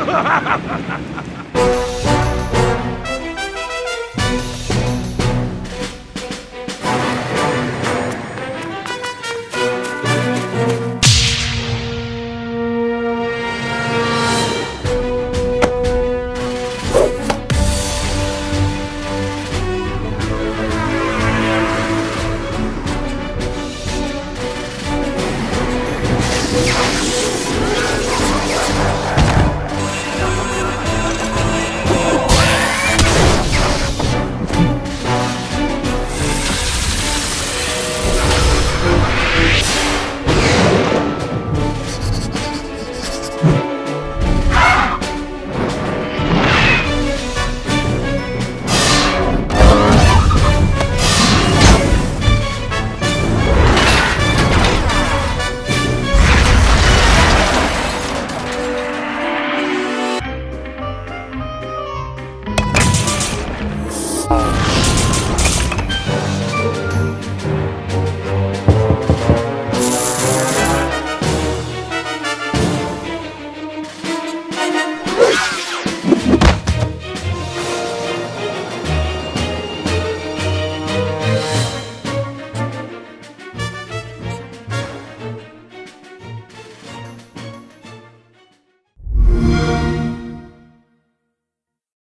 Ha ha ha ha ha! Oh.